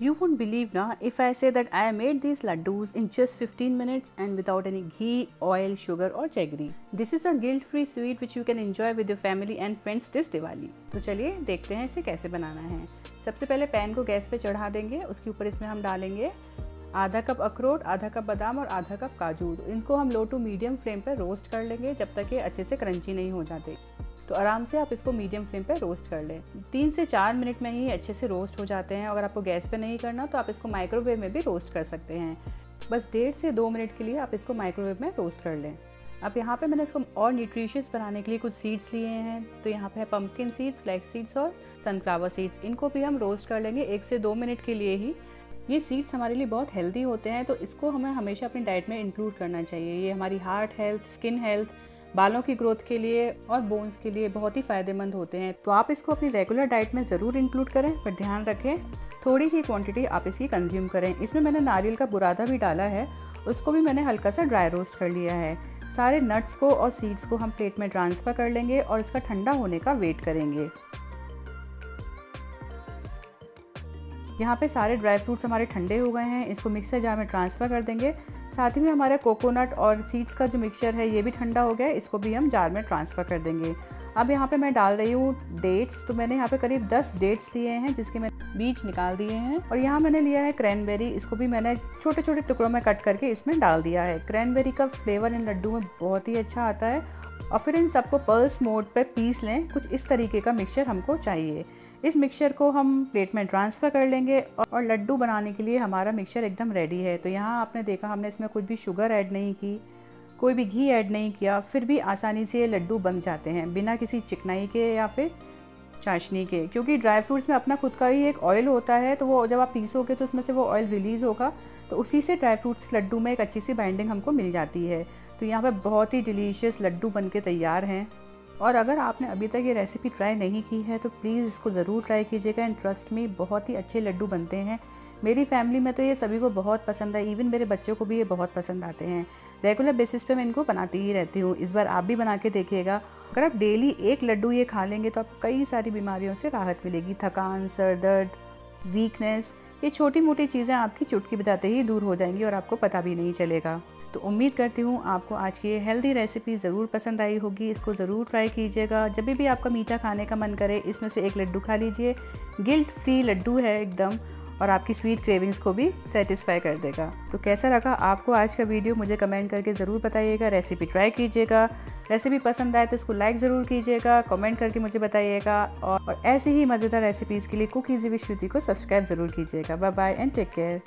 You won't believe ना if I say that I made this laddoos in just fifteen minutes and without any ghee oil sugar और jaggery this is a guilt free sweet which you can enjoy with your family and friends this Diwali तो चलिए देखते हैं इसे कैसे बनाना है। सबसे पहले पैन को गैस पे चढ़ा देंगे, उसके ऊपर इसमें हम डालेंगे आधा कप अखरोट, आधा कप बादाम और आधा कप काजू। इनको हम लो टू मीडियम फ्लेम पर रोस्ट कर लेंगे जब तक ये अच्छे से क्रंची नहीं हो जाते। तो आराम से आप इसको मीडियम फ्लेम पे रोस्ट कर लें। तीन से चार मिनट में ही अच्छे से रोस्ट हो जाते हैं। अगर आपको गैस पे नहीं करना तो आप इसको माइक्रोवेव में भी रोस्ट कर सकते हैं। बस डेढ़ से दो मिनट के लिए आप इसको माइक्रोवेव में रोस्ट कर लें। अब यहाँ पे मैंने इसको और न्यूट्रिशियस बनाने के लिए कुछ सीड्स लिए हैं। तो यहाँ पे है पम्पकिन सीड्स फ्लैक्स सीड्स और सनफ्लावर सीड्स इनको भी हम रोस्ट कर लेंगे एक से दो मिनट के लिए ही। ये सीड्स हमारे लिए बहुत हेल्दी होते हैं तो इसको हमें हमेशा अपनी डाइट में इंक्लूड करना चाहिए। ये हमारी हार्ट हेल्थ स्किन हेल्थ बालों की ग्रोथ के लिए और बोन्स के लिए बहुत ही फ़ायदेमंद होते हैं। तो आप इसको अपनी रेगुलर डाइट में ज़रूर इंक्लूड करें, पर ध्यान रखें, थोड़ी ही क्वांटिटी आप इसकी कंज्यूम करें। इसमें मैंने नारियल का बुरादा भी डाला है, उसको भी मैंने हल्का सा ड्राई रोस्ट कर लिया है। सारे नट्स को और सीड्स को हम प्लेट में ट्रांसफ़र कर लेंगे और इसका ठंडा होने का वेट करेंगे। यहाँ पे सारे ड्राई फ्रूट्स हमारे ठंडे हो गए हैं, इसको मिक्सर जार में ट्रांसफ़र कर देंगे। साथ ही में हमारा कोकोनट और सीड्स का जो मिक्सचर है, ये भी ठंडा हो गया इसको भी हम जार में ट्रांसफ़र कर देंगे। अब यहाँ पे मैं डाल रही हूँ डेट्स तो मैंने यहाँ पे करीब 10 डेट्स लिए हैं, जिसके मैंने बीज निकाल दिए हैं। और यहाँ मैंने लिया है क्रैनबेरी, इसको भी मैंने छोटे छोटे टुकड़ों में कट करके इसमें डाल दिया है। क्रैनबेरी का फ्लेवर इन लड्डू में बहुत ही अच्छा आता है। और फिर इन सबको पल्स मोड पर पीस लें, कुछ इस तरीके का मिक्सचर हमको चाहिए। इस मिक्सचर को हम प्लेट में ट्रांसफ़र कर लेंगे और लड्डू बनाने के लिए हमारा मिक्सचर एकदम रेडी है। तो यहाँ आपने देखा, हमने इसमें कुछ भी शुगर ऐड नहीं की, कोई भी घी ऐड नहीं किया, फिर भी आसानी से ये लड्डू बन जाते हैं, बिना किसी चिकनाई के या फिर चाशनी के। क्योंकि ड्राई फ्रूट्स में अपना खुद का ही एक ऑयल होता है तो वो जब आप पीसोगे तो उसमें से वो ऑयल रिलीज़ होगा तो उसी से ड्राई फ्रूट्स लड्डू में एक अच्छी सी बाइंडिंग हमको मिल जाती है। तो यहाँ पर बहुत ही डिलीशियस लड्डू बन के तैयार हैं। और अगर आपने अभी तक ये रेसिपी ट्राई नहीं की है तो प्लीज़ इसको ज़रूर ट्राई कीजिएगा एंड ट्रस्ट में बहुत ही अच्छे लड्डू बनते हैं। मेरी फैमिली में तो ये सभी को बहुत पसंद है इवन मेरे बच्चों को भी ये बहुत पसंद आते हैं। रेगुलर बेसिस पे मैं इनको बनाती ही रहती हूँ। इस बार आप भी बना के देखिएगा। अगर आप डेली एक लड्डू ये खा लेंगे तो आपको कई सारी बीमारियों से राहत मिलेगी। थकान, सर दर्द वीकनेस ये छोटी मोटी चीज़ें आपकी चुटकी बजाते ही दूर हो जाएँगी और आपको पता भी नहीं चलेगा। तो उम्मीद करती हूँ आपको आज की ये हेल्दी रेसिपी ज़रूर पसंद आई होगी। इसको ज़रूर ट्राई कीजिएगा। जब भी आपका मीठा खाने का मन करे इसमें से एक लड्डू खा लीजिए। गिल्ट फ्री लड्डू है एकदम और आपकी स्वीट क्रेविंग्स को भी सेटिस्फाई कर देगा। तो कैसा लगा आपको आज का वीडियो मुझे कमेंट करके ज़रूर बताइएगा। रेसिपी ट्राई कीजिएगा। रेसिपी पसंद आए तो इसको लाइक ज़रूर कीजिएगा। कमेंट करके मुझे बताइएगा। और, ऐसी ही मज़ेदार रेसिपीज़ के लिए कुक ईजी विश्रुति को सब्सक्राइब ज़रूर कीजिएगा। Bye bye and take care